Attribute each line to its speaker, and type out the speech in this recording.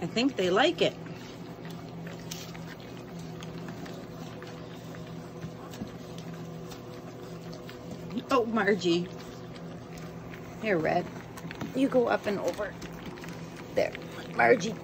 Speaker 1: I think they like it. Oh, Margie. Here, Red. You go up and over. There. Margie.